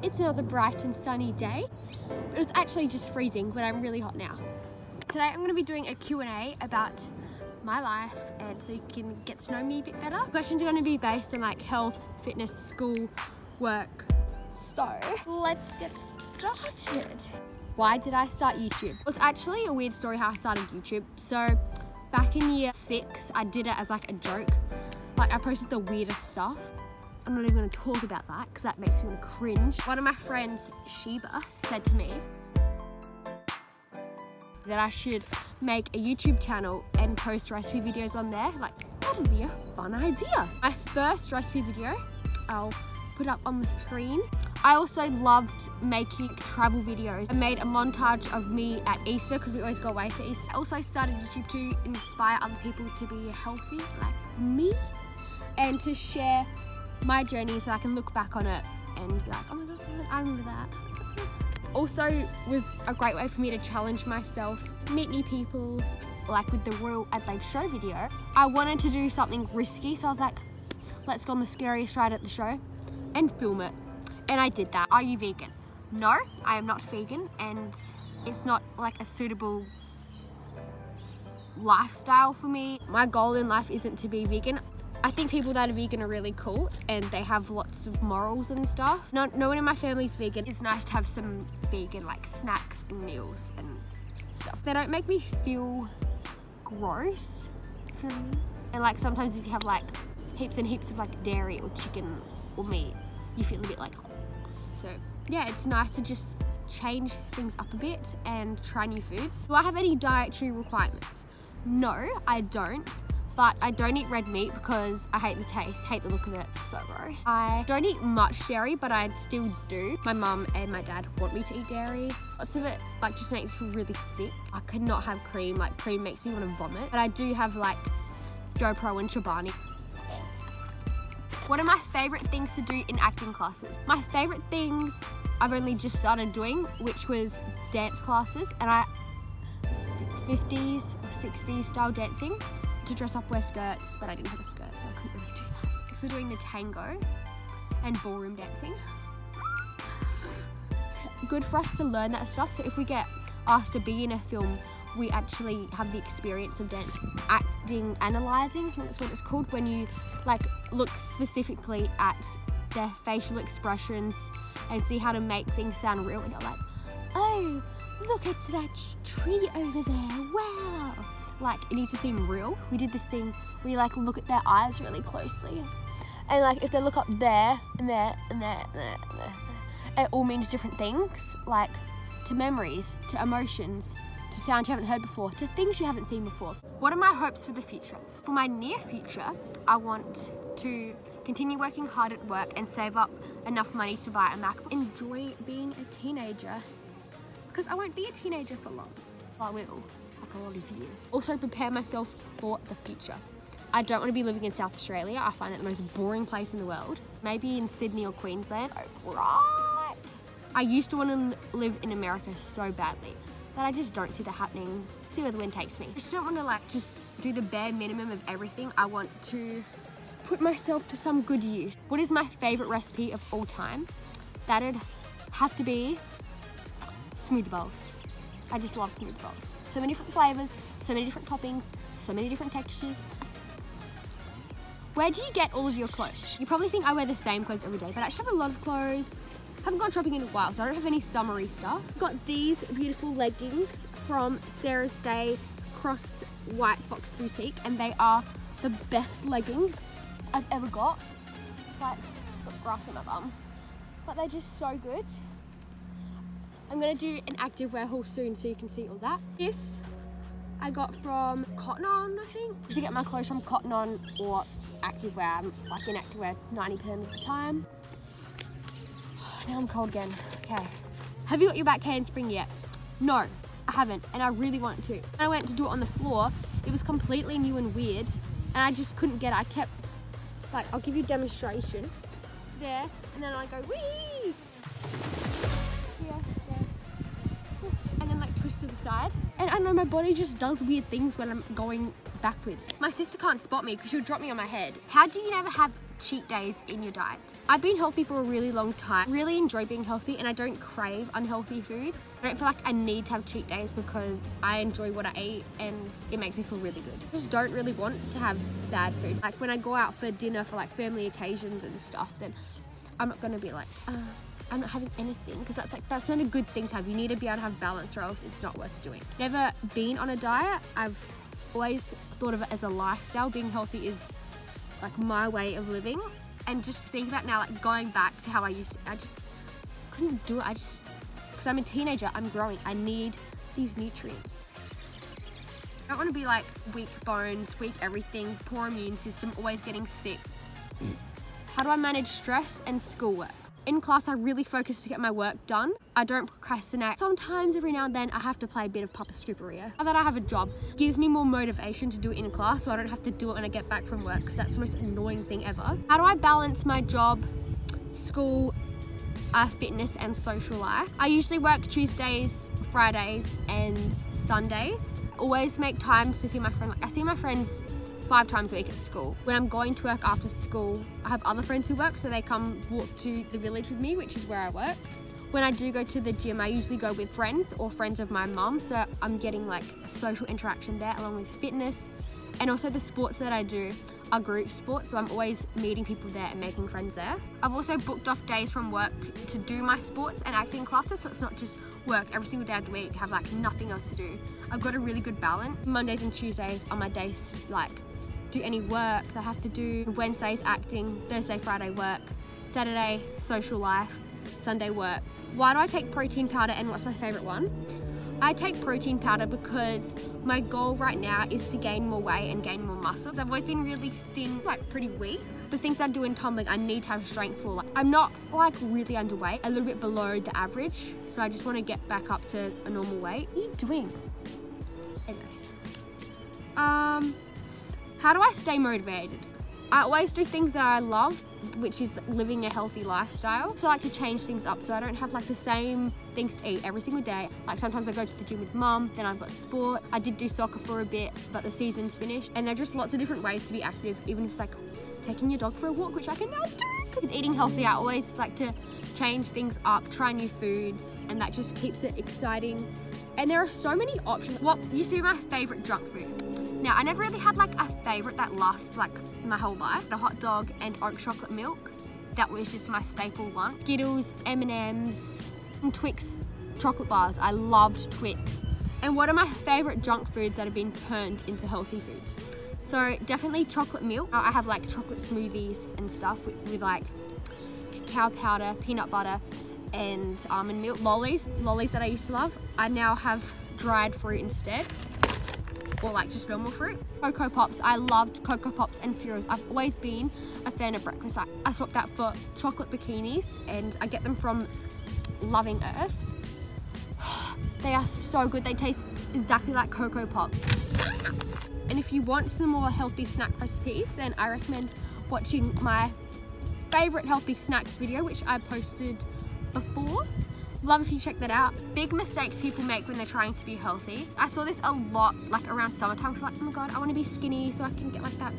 It's another bright and sunny day. It was actually just freezing, but I'm really hot now. Today I'm going to be doing a Q&A about my life and so you can get to know me a bit better. Questions are going to be based on like health, fitness, school, work. So let's get started. Why did I start YouTube? It's actually a weird story how I started YouTube. So back in year six, I did it as like a joke. Like I posted the weirdest stuff. I'm not even gonna talk about that because that makes me cringe. One of my friends, Sheba, said to me that I should make a YouTube channel and post recipe videos on there. Like, that'd be a fun idea. My first recipe video, I'll put up on the screen. I also loved making travel videos. I made a montage of me at Easter because we always go away for Easter. I also started YouTube to inspire other people to be healthy like me and to share my journey so I can look back on it and be like, oh my god, I remember that. Also was a great way for me to challenge myself, meet new people, like with the Royal Adelaide Show video. I wanted to do something risky, so I was like, let's go on the scariest ride at the show and film it. And I did that. Are you vegan? No, I am not vegan and it's not like a suitable lifestyle for me. My goal in life isn't to be vegan. I think people that are vegan are really cool and they have lots of morals and stuff. No, no one in my family's vegan. It's nice to have some vegan like snacks and meals and stuff. They don't make me feel gross for me. And like sometimes if you have like heaps and heaps of like dairy or chicken or meat, you feel a bit like, so yeah, it's nice to just change things up a bit and try new foods. Do I have any dietary requirements? No, I don't but I don't eat red meat because I hate the taste, hate the look of it, so gross. I don't eat much dairy, but I still do. My mum and my dad want me to eat dairy. Lots of it like just makes me feel really sick. I could not have cream, like cream makes me want to vomit. But I do have like YoPRO and Chobani. What are my favorite things to do in acting classes? My favorite things I've only just started doing, which was dance classes, and I 50s or 60s style dancing to dress up, wear skirts, but I didn't have a skirt, so I couldn't really do that. So doing the tango and ballroom dancing. It's good for us to learn that stuff. So if we get asked to be in a film, we actually have the experience of dance acting analyzing that's what it's called when you like look specifically at their facial expressions and see how to make things sound real and you're like oh look it's that tree over there wow like it needs to seem real. We did this thing where you like look at their eyes really closely. And like if they look up there and there and there and there, and there, it all means different things. Like to memories, to emotions, to sounds you haven't heard before, to things you haven't seen before. What are my hopes for the future? For my near future, I want to continue working hard at work and save up enough money to buy a Mac. Enjoy being a teenager because I won't be a teenager for long. I will a lot of years. Also prepare myself for the future. I don't want to be living in South Australia. I find it the most boring place in the world. Maybe in Sydney or Queensland. Oh, right. I used to want to live in America so badly, but I just don't see that happening. See where the wind takes me. I just don't want to like just do the bare minimum of everything. I want to put myself to some good use. What is my favorite recipe of all time? That'd have to be smoothie bowls. I just love smoothie bowls. So many different flavors, so many different toppings, so many different textures. Where do you get all of your clothes? You probably think I wear the same clothes every day, but I actually have a lot of clothes. I haven't gone shopping in a while, so I don't have any summery stuff. Got these beautiful leggings from Sarah's Day Cross White Fox Boutique, and they are the best leggings I've ever got. Like, got grass on my bum. But they're just so good. I'm gonna do an active wear haul soon so you can see all that. This I got from Cotton On, I think. I should get my clothes from Cotton On or active wear. I'm like in active wear 90% of the time. Now I'm cold again. Okay. Have you got your back handspring yet? No, I haven't, and I really want to. When I went to do it on the floor, it was completely new and weird, and I just couldn't get it. I kept, like, I'll give you a demonstration. There, and then I go, wee! To the side. And I don't know, my body just does weird things when I'm going backwards. My sister can't spot me because she'll drop me on my head. How do you never have cheat days in your diet. I've been healthy for a really long time, really enjoy being healthy and I don't crave unhealthy foods. I don't feel like I need to have cheat days because I enjoy what I eat and it makes me feel really good. I just don't really want to have bad food. Like when I go out for dinner for like family occasions and stuff, then I'm not gonna be like, uh, I'm not having anything because that's like that's not a good thing to have. You need to be able to have balance or else it's not worth doing. Never been on a diet. I've always thought of it as a lifestyle. Being healthy is like my way of living. And just think about now, like going back to how I used to, I just couldn't do it. I just, because I'm a teenager, I'm growing. I need these nutrients. I don't want to be like weak bones, weak everything, poor immune system, always getting sick. How do I manage stress and schoolwork? In class, I really focus to get my work done. I don't procrastinate. Sometimes every now and then I have to play a bit of Papa Scooperia. Now that I have a job, gives me more motivation to do it in class so I don't have to do it when I get back from work because that's the most annoying thing ever. How do I balance my job, school, uh, fitness and social life? I usually work Tuesdays, Fridays and Sundays. Always make time to see my friend. Like I see my friends five times a week at school. When I'm going to work after school, I have other friends who work, so they come walk to the village with me, which is where I work. When I do go to the gym, I usually go with friends or friends of my mum, so I'm getting like social interaction there along with fitness. And also the sports that I do are group sports, so I'm always meeting people there and making friends there. I've also booked off days from work to do my sports and acting classes, so it's not just work every single day of the week, have like nothing else to do. I've got a really good balance. Mondays and Tuesdays are my days like do any work I have to do. Wednesday's acting, Thursday, Friday work, Saturday social life, Sunday work. Why do I take protein powder and what's my favorite one? I take protein powder because my goal right now is to gain more weight and gain more muscles. I've always been really thin, like pretty weak. The things I do in tumbling, I need to have strength for. Like, I'm not like really underweight, a little bit below the average. So I just want to get back up to a normal weight. What are you doing? Anyway. Um, how do I stay motivated? I always do things that I love, which is living a healthy lifestyle. So I like to change things up so I don't have like the same things to eat every single day. Like sometimes I go to the gym with mum, then I've got sport. I did do soccer for a bit, but the season's finished. And there are just lots of different ways to be active, even if it's like taking your dog for a walk, which I can now do. With eating healthy, I always like to change things up, try new foods, and that just keeps it exciting. And there are so many options. What to be my favorite junk food? Now, I never really had like a favorite that lasts like my whole life. The hot dog and Oak chocolate milk. That was just my staple lunch. Skittles, M&Ms, and Twix chocolate bars. I loved Twix. And what are my favorite junk foods that have been turned into healthy foods? So definitely chocolate milk. I have like chocolate smoothies and stuff with, with like cacao powder, peanut butter, and almond milk. Lollies, lollies that I used to love. I now have dried fruit instead or like just normal fruit. Cocoa Pops, I loved Cocoa Pops and cereals. I've always been a fan of breakfast. I, I swap that for chocolate Buckinis and I get them from Loving Earth. they are so good. They taste exactly like Cocoa Pops. And if you want some more healthy snack recipes, then I recommend watching my favorite healthy snacks video, which I posted before. Love if you check that out. Big mistakes people make when they're trying to be healthy. I saw this a lot like around summertime. Like, oh my God, I want to be skinny so I can get like that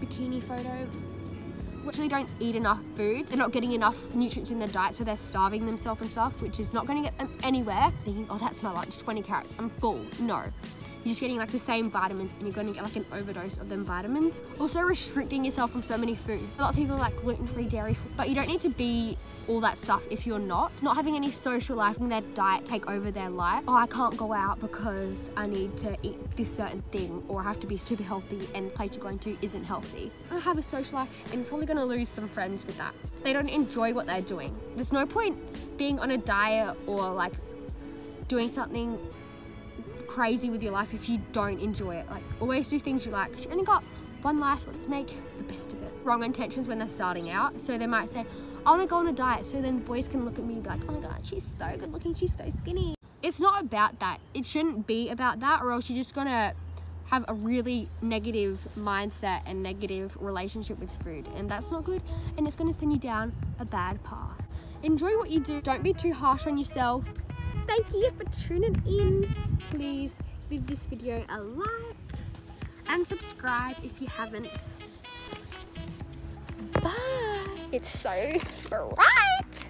bikini photo. Actually don't eat enough food. They're not getting enough nutrients in their diet, so they're starving themselves and stuff, which is not going to get them anywhere. Thinking, oh, that's my lunch, 20 carrots, I'm full. No, you're just getting like the same vitamins and you're going to get like an overdose of them vitamins. Also restricting yourself from so many foods. A lot of people like gluten-free dairy, but you don't need to be all that stuff if you're not. Not having any social life and their diet take over their life. Oh, I can't go out because I need to eat this certain thing or I have to be super healthy and the place you're going to isn't healthy. I have a social life and you're probably gonna lose some friends with that. They don't enjoy what they're doing. There's no point being on a diet or like doing something crazy with your life if you don't enjoy it. Like always do things you like. You only got one life, let's make the best of it. Wrong intentions when they're starting out. So they might say, I want to go on a diet so then boys can look at me and be like, oh my god, she's so good looking, she's so skinny. It's not about that. It shouldn't be about that or else you're just gonna have a really negative mindset and negative relationship with food and that's not good and it's going to send you down a bad path. Enjoy what you do. Don't be too harsh on yourself. Thank you for tuning in. Please give this video a like and subscribe if you haven't. Bye. It's so bright.